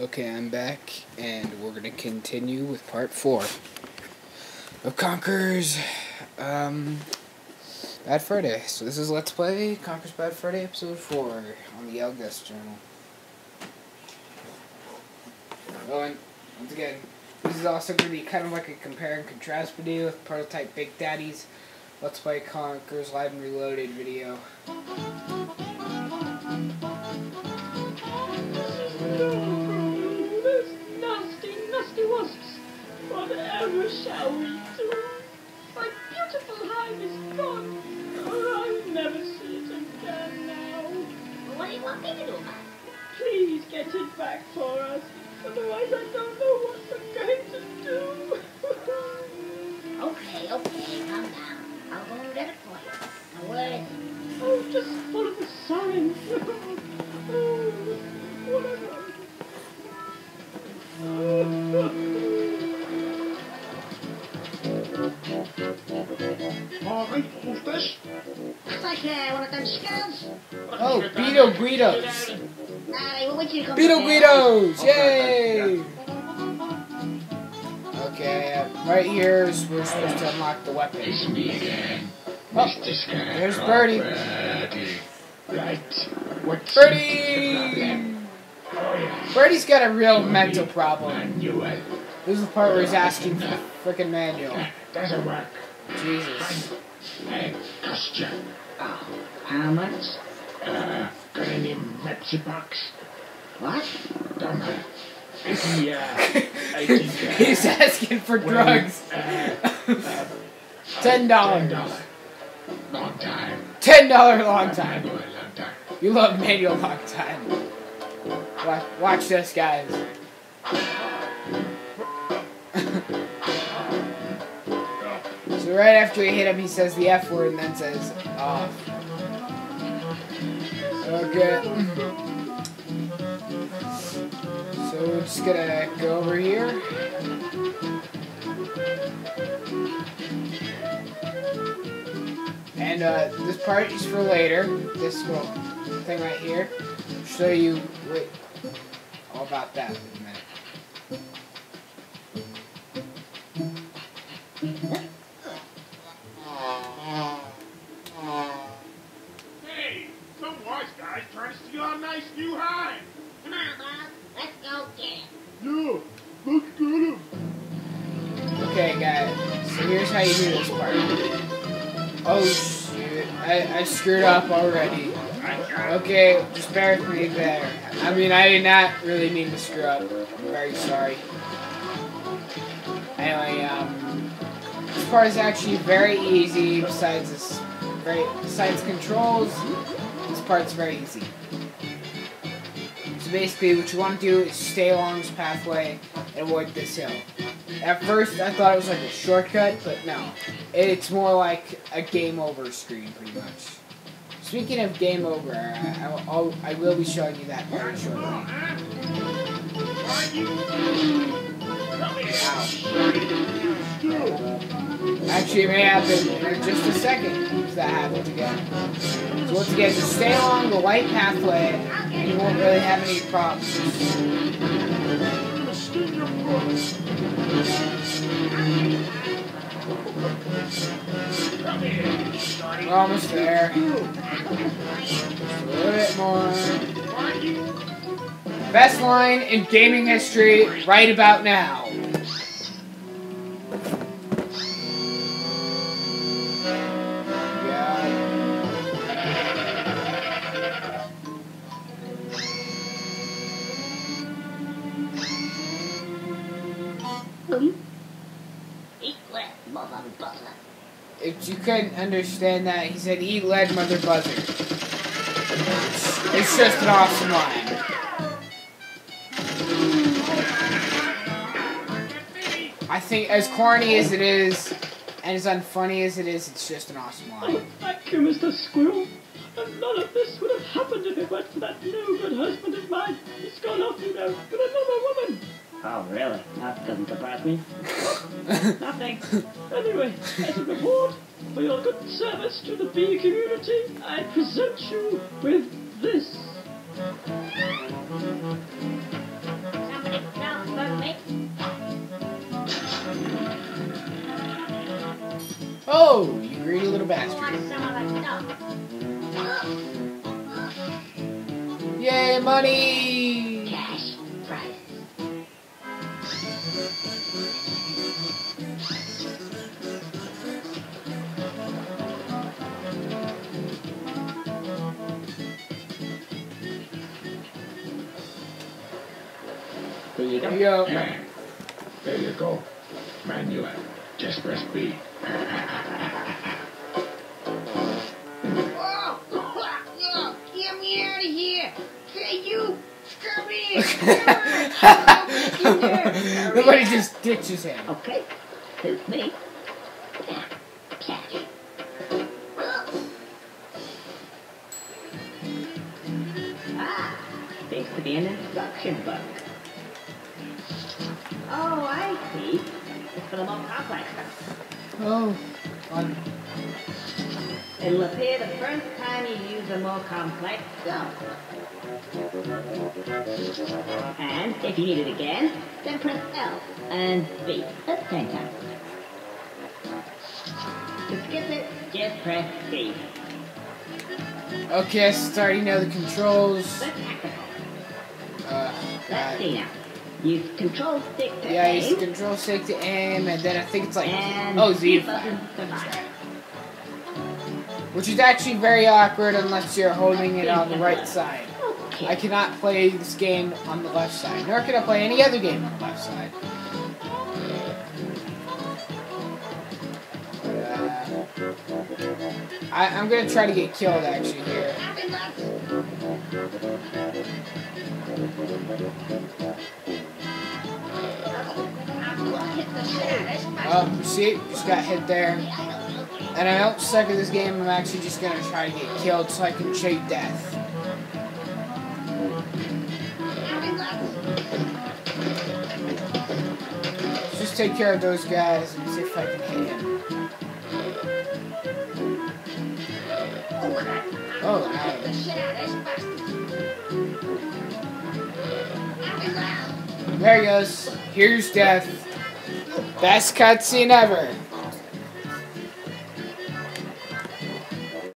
Okay, I'm back, and we're gonna continue with part four of Conker's um, Bad Fur Day. So this is Let's Play Conker's Bad Fur Day, episode four on the Elgus channel. Oh, and once again, this is also gonna be kind of like a compare and contrast video with Prototype Big Daddy's Let's Play Conker's Live and Reloaded video. Shall we do? My beautiful hive is gone. Oh, I'll never see it again now. What do you want me to do about it? Please get it back for us. Otherwise, I don't know what we're going to do. Okay, okay, calm down. I'll go and get it Alright, who's like uh, one of them skulls. Oh, Beetle Guidos! Nah, we want you to come Beetle to Guidos! Yay! Okay, right here is we're supposed to unlock the weapon. It's me again. Oh, Mr. Scarecrow. there's Birdie. Birdie. Right. What's Birdie! the problem? Oh, yeah. Birdie's got a real mental problem. This is the part where he's asking for the frickin' manual. Doesn't work. Jesus. Cost you. Oh, how much? Uh, got any Pepsi box? What? Don't. Yeah. I think, uh, he's asking for when, drugs. uh, uh, Ten dollars. Long time. Ten dollar long time. Long time. You love manual long time. Watch, watch this, guys. so right after he hit him, he says the F word and then says off. Okay. So we're just gonna go over here. And uh, this part is for later. This little thing right here. Show you wait, all about that in a minute. Guys. So here's how you do this part. Oh shoot! I, I screwed up already. Okay, just bear with me there. I mean, I did not really mean to screw up. I'm very sorry. Anyway, um, this part is actually very easy. Besides this, very besides controls, this part's very easy. So basically, what you want to do is stay along this pathway and avoid this hill. At first, I thought it was like a shortcut, but no. It's more like a game over screen, pretty much. Speaking of game over, I, I'll, I will be showing you that very shortly. Actually, it may happen in just a second if that happens again. So once again, just stay along the white pathway, and you won't really have any problems. We're almost there. A little bit more. Best line in gaming history right about now. Yeah. Boom. Eat lead, mother buzzer. If you couldn't understand that, he said, "Eat lead, mother buzzer." It's just an awesome line. I think, as corny as it is, and as unfunny as it is, it's just an awesome Oh, line. thank you, Mr. Squirrel. And none of this would have happened if it weren't for that no good husband of mine. He's gone off, you know, with another. Oh, really? That doesn't surprise me. Ah, Nothing. Anyway, as a reward for your good service to the bee community, I present you with this. Oh, you greedy little bastard. Yay, money! There you There go. you go. Yeah. There you go. Manuel. Just press B. Get me out of here! Hey, you! Come here! Nobody just ditches him. Okay. Suits me. Cash. Ah, seems to be an instruction book. Oh, I see. It's for the more complex stuff. Oh, on. It'll appear the first time you use a more complex zone. And if you need it again, then press L and B at the same time. To skip it, just press C. Okay, I already know the controls. Uh, Let's see now. Use control stick to yeah, aim. use control stick to aim, and then I think it's like, and oh, Z fire. Which is actually very awkward unless you're holding it on the right side. Okay. I cannot play this game on the left side, nor can I play any other game on the left side. Uh, I, I'm gonna try to get killed actually here. Oh, see, just got hit there. And I don't suck at this game. I'm actually just gonna try to get killed so I can cheat death. Just take care of those guys and see if I can hit him. Oh, nice. There he goes. Here's death. Best cutscene ever.